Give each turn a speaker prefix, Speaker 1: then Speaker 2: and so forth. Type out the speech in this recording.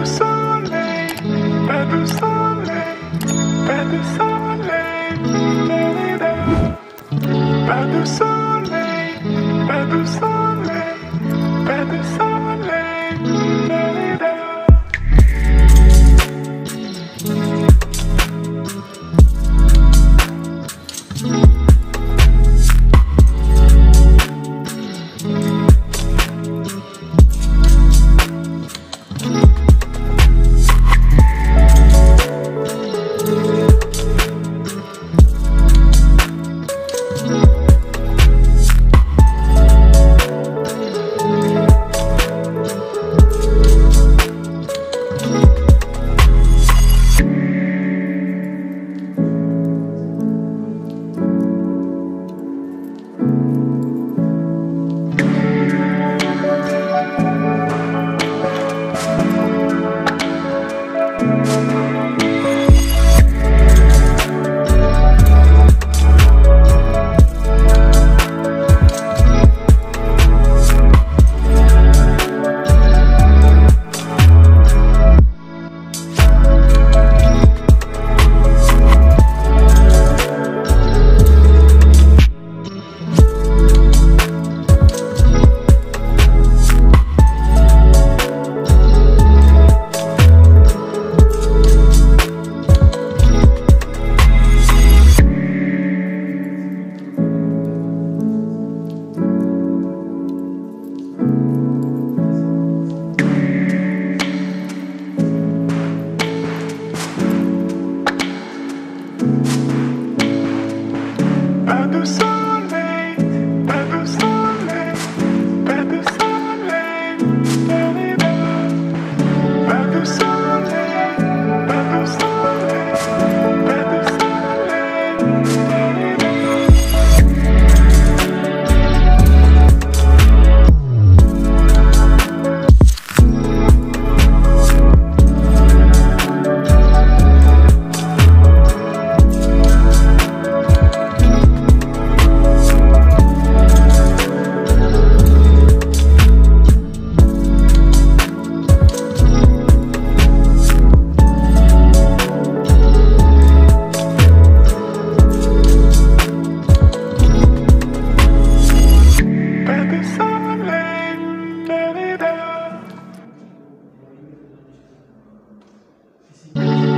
Speaker 1: du soleil, pas du soleil, pas du soleil, pas du soleil.